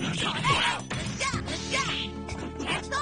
好嘞，等下，等下，行动！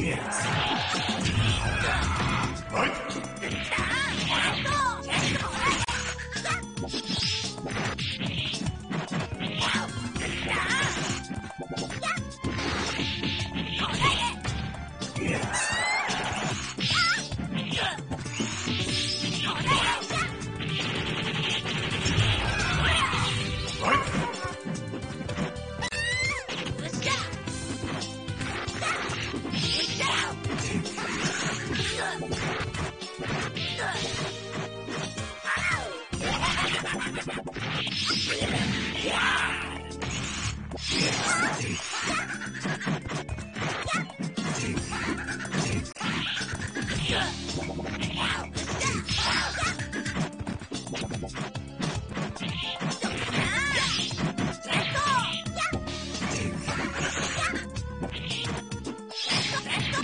Yes. Right.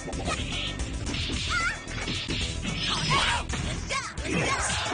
Stop! Stop!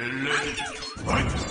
Right.